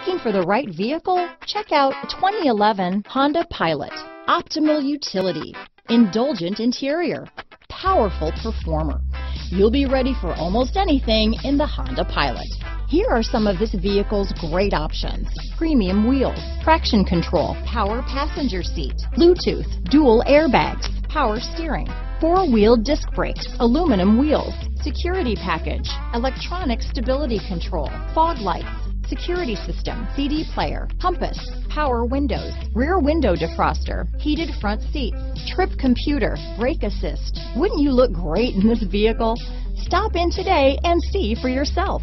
Looking for the right vehicle? Check out 2011 Honda Pilot. Optimal utility, indulgent interior, powerful performer. You'll be ready for almost anything in the Honda Pilot. Here are some of this vehicle's great options. Premium wheels, traction control, power passenger seat, Bluetooth, dual airbags, power steering, four-wheel disc brakes, aluminum wheels, security package, electronic stability control, fog lights, security system, CD player, compass, power windows, rear window defroster, heated front seats, trip computer, brake assist. Wouldn't you look great in this vehicle? Stop in today and see for yourself.